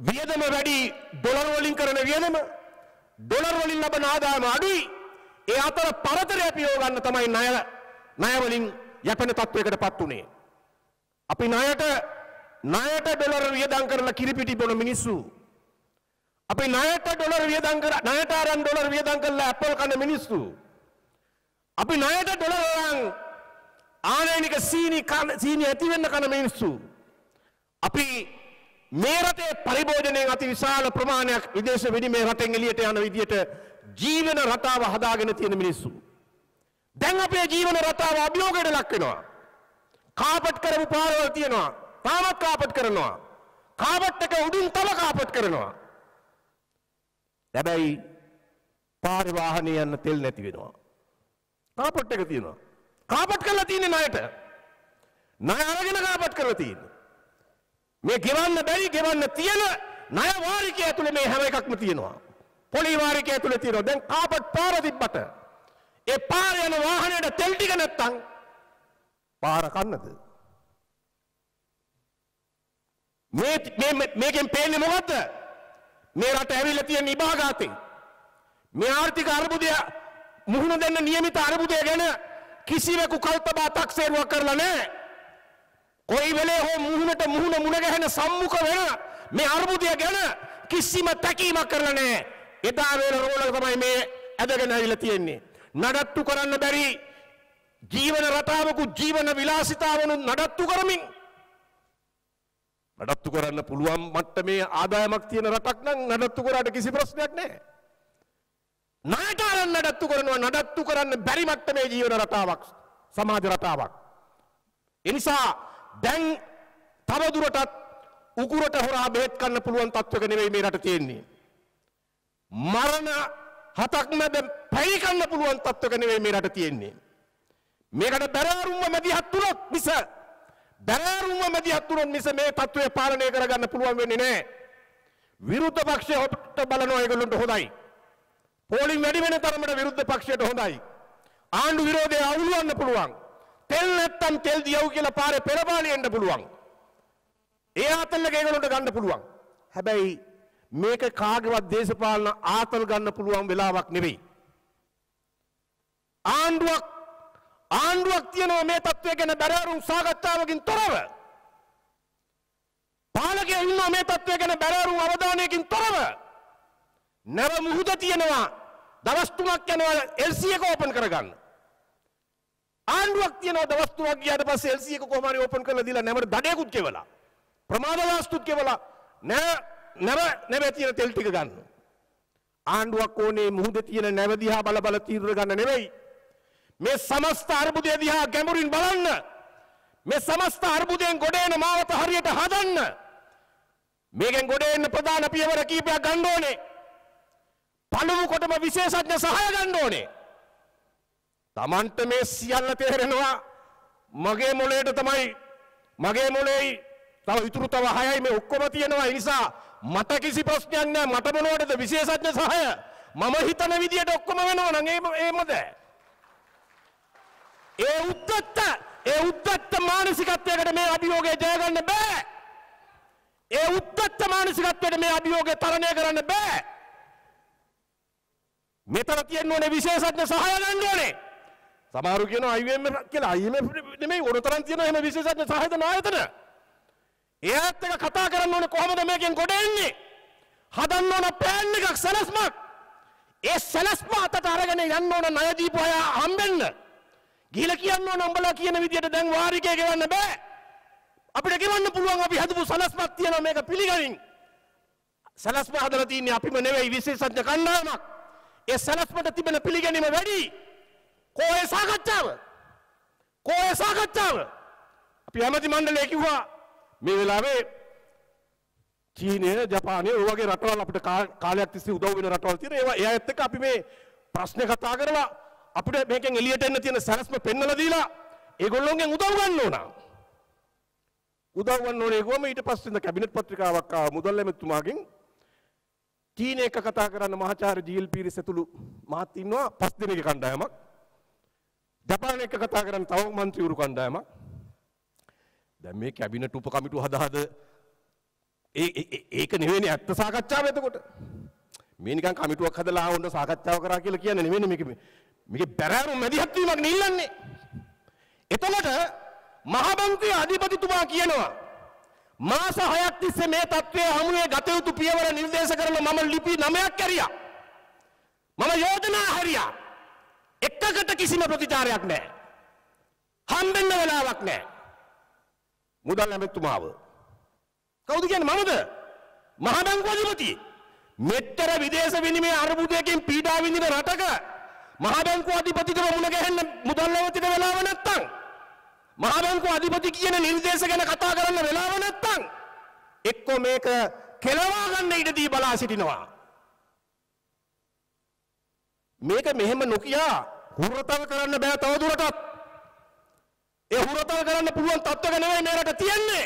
වියදම වැඩි ඩොලර් වලින් කරන වියදම ඩොලර් වලින් ලබන ආදායම අඩුයි. ඒ අතර පරතරය පියව ගන්න තමයි ණය ණය වලින් යැපෙන තත්වයකට පත් උනේ. අපි ණයට ණයට ඩොලර් වියදම් කරලා කිරිපිටි බොන මිනිස්සු අපි ණයට ඩොලර් වියදම් කර ණයට අරන් ඩොලර් වියදම් කරලා ඇපල් කන මිනිස්සු අපි ණයට ඩොලර් අරන් ආනයනික සීනි කන සීනි ඇති වෙන්න කන මිනිස්සු අපි මේ රටේ පරිභෝජනයෙන් අති විශාල ප්‍රමාණයක් විදේශ විනිමය රටෙන් එළියට යන විදියට ජීවන රටාව හදාගෙන තියෙන මිනිස්සු. දැන් අපේ ජීවන රටාව අභියෝගයට ලක් වෙනවා. කාපට් කරපු පාරවල් තියෙනවා. තාමත් කාපට් කරනවා. කාපට් එක උඩින් තව කාපට් කරනවා. හැබැයි පාරේ වාහනේ යන්න තෙල් නැති වෙනවා. කාපට් එක තියෙනවා. කාපට් කරලා තියෙන්නේ ණයට. ණය අරගෙන කාපට් කරලා තියෙන්නේ. මේ ගෙවන්න බැරි ගෙවන්න තියෙන ණය වාරිකය ඇතුලේ මේ හැම එකක්ම තියෙනවා. පොලි වාරිකය ඇතුලේ තියෙනවා. දැන් කාපට් පාර තිබ්බට ඒ පාර යන වාහනේට තෙල් ටික නැත්තම් පාර කන්නද? මේ මේ මේකෙන් පේන්නේ මොකද්ද? මේ රට ඇවිල්ලා තියෙන ඉබාගාතේ. මේ ආර්ථික අර්බුදය මුහුණ දෙන්න නියමිත අර්බුදය ගැන කිසිවෙකු කල්පනා තක්සේරුවක් කරලා නැහැ. කොයි වෙලේ හෝ මුහුණට මුහුණ මුණ ගැහෙන සම්මුඛ වෙන මේ අර්බුදය ගැන කිසිම තැකීමක් කරලා නැහැ. එදා වේල රෝල තමයි මේ ඇදගෙන ඇවිල්ලා තියෙන්නේ. නඩත්තු කරන්න බැරි ජීවන රටාවකු ජීවන විලාසිතාවනු නඩත්තු කරමින් නඩත්තු කරන්න පුළුවන් මට්ටමේ ආදායමක් තියෙන රටක් නම් නඩත්තු කරාට කිසි ප්‍රශ්නයක් නැහැ. ණයට අරන් නඩත්තු කරනවා නඩත්තු කරන්න බැරි මට්ටමේ ජීවන රටාවක් සමාජ රටාවක්. ඒ නිසා දැන් තවදුරටත් උකුරට හොරා බෙහෙත් කන්න පුළුවන් තත්ත්වක නෙවෙයි මේ රට තියෙන්නේ. මරණ හතක් මැද පැණි කන්න පුළුවන් තත්ත්වක නෙවෙයි මේ රට තියෙන්නේ. මේකට බැරෑරුම්ව මැදිහත් වුණොත් මිස බැරෑරුම්ව මැදිහත් වුණොත් මිස මේ තත්ත්වය පාලනය කරගන්න පුළුවන් වෙන්නේ නැහැ. විරුද්ධ පක්ෂය හොට බලනවා ඒගොල්ලන්ට හොඳයි. පෝලිං වැඩි වෙන තරමට විරුද්ධ පක්ෂයට හොඳයි. ආණ්ඩු විරෝධය අවුලුවන්න පුළුවන්. තෙල් නැත්තම් තෙල් දියව් කියලා පාරේ පෙරපාලි එන්න පුළුවන්. ඒ ආතල්ලක ඒගොල්ලන්ට ගන්න පුළුවන්. හැබැයි මේක කාගේවත් දේශපාලන ආතල් ගන්න පුළුවන් වෙලාවක් නෙවෙයි. ආණ්ඩුවක් ආණ්ඩුවක් තියෙනවා මේ තත්ත්වය ගැන බැරෑරුම් සාකච්ඡාවකින් තොරව. පාලකයෝ ඉන්නවා මේ තත්ත්වය ගැන බැරෑරුම් අවධානයකින් තොරව. නැව මුහුද තියෙනවා දවස් තුනක් යනවා LC එක ඕපන් කරගන්න. ආණ්ඩුවක් තියෙනවා දවස් තුනක් ගියාට පස්සේ LC එක කොහොම හරි ඕපන් කරලා දීලා නැවට දඩයකුත් කෙවලා. ප්‍රමාද වාස්තුත් කෙවලා නැව නැව නැව තියෙන තෙල් ටික ගන්න. ආණ්ඩුවක් ඕනේ මුහුදේ තියෙන නැව දිහා බල බල තීරණ ගන්න නෙවෙයි. මේ සමස්ත අර්බුදය දිහා ගැඹුරින් බලන්න. මේ සමස්ත අර්බුදයෙන් ගොඩ එන මාවත හරියට හදන්න. මේකෙන් ගොඩ එන්න ප්‍රධාන පියවර කීපයක් ගන්න ඕනේ. පළමු කොටම විශේෂඥ සහය ගන්න ඕනේ. Tamanට මේ සියල්ල තේරෙනවා මගේ මොලේට තමයි මගේ මොලේයි තව ඉතුරු තව හයයි මේ ඔක්කොම තියෙනවා ඒ නිසා මට කිසි ප්‍රශ්නයක් නැහැ මට මොනවටද විශේෂඥ සහය මම හිතන විදියට ඔක්කොම වෙනවා නම් ඒ ඒමද ඒ උද්දත්ත ඒ උද්දත්ත මානසිකත්වයකට මේ අභියෝගය ජය ගන්න බෑ ඒ උද්දත්ත මානසිකත්වයට මේ අභියෝගය තරණය කරන්න බෑ මෙතන තියෙන්න ඕනේ විශේෂඥ සහාය ගන්න ඕනේ. සමහරු කියනවා IMF කියලා IMF නෙමෙයි ඕන තරම් තියෙන එහෙම විශේෂඥ සහායතන ආයතන. එයාත් එක කතා කරන්න ඕනේ කොහොමද මේකෙන් ගොඩ එන්නේ? හදන්න ඕන ප්ලෑන් එකක් සැලැස්මක්. ඒ සැලැස්ම අතට අරගෙන යන්න ඕන ණය දීපු අය හම්බෙන්න. ගිහිලා කියන්න ඕන උඹලා කියන විදියට දැන් වාරිකය ගෙවන්න බෑ. අපිට ගෙවන්න පුළුවන් අපි හදපු සැලැස්මක් තියෙනවා මේක පිළිගනින්. සැලැස්ම හදලා තින්නේ අපිම නෙවෙයි විශේෂඥ කණ්ඩායමක්. ඒ සැලස්මට තිබෙන පිළිගැනීම වැඩි කෝය සාකච්ඡාව කෝය සාකච්ඡාව අපි ඇමති මණ්ඩලය කිව්වා මේ වෙලාවේ චීනය ජපානය ඔය වගේ රටවල් අපිට කාලයක් තිස්සේ උදව් වෙන රටවල් තියෙන ඒවා එයාත් එක්ක අපි මේ ප්‍රශ්න කතා කරලා අපිට මේකෙන් එළියට එන්න තියෙන සැලැස්ම පෙන්වලා දීලා ඒගොල්ලොන්ගෙන් උදව් ගන්න ඕන උදව් ගන්න ඕනේ කොහොම ඊට පස්සේ කැබිනට් පත්‍රිකාවක් ආවා මුදල් ඇමතුමාගෙන් චීන එක කතා කරන්න මහාචාර්ය ජීල් පීරිස් ඇතුළු මහත් ඉන්නවා පස් දෙනෙක් කණ්ඩායමක්. ජපාන එක කතා කරන්න තව මන්ත්‍රීවරු කණ්ඩායමක්. දැන් මේ කැබිනට් උපකමිටු හද හද ඒ- ඒ- ඒ- ඒක නෙවෙයි ඇත්ත සාකච්ඡාව එතකොට. මේ නිකන් කමිටුවක් හදලා ආවොන්න සාකච්ඡාව කරා කියලා කියන්නේ නෙවෙයි මේක මේක බැරෑරුම් මැදිහත් වීමක් නෙල්ලන්නේ. එතකොට මහබංකුවේ අධිපතිතුමා කියනවා මාස 6ක් තිස්සේ මේ තත්ත්වයේ හමුවේ ගත යුතු පියවර නිර්දේශ කරලා මම ලිපි 9ක් කැරියා. මම යෝජනා හැරියා. එකකට කිසිම ප්‍රතිචාරයක් නැහැ. හම්බෙන්න වෙලාවක් නැහැ. මුදල් ඇමතුමාව. කවුද කියන්නේ මමද? මහ බැංකුව අධිපති. මෙච්චර විදේශ විනිමය අර්බුදයකින් පීඩා විඳින රටක මහ බැංකුව අධිපතිතුම මුණ ගැහෙන්න මුදල් ඇමතිට වෙලාව නැත්තම් මහ බැංකුව අධිපති කියන නිර්දේශ ගැන කතා කරන්න වෙලාව නැත්තම් එක්කෝ මේක කෙලවා ගන්න ඉඩ දී බලා සිටිනවා. මේක මෙහෙම නොකියා හුරතල් කරන්න බෑ තවදුරටත්. ඒ හුරතල් කරන්න පුළුවන් තත්ත්වක නෙවෙයි මේ රට තියෙන්නේ.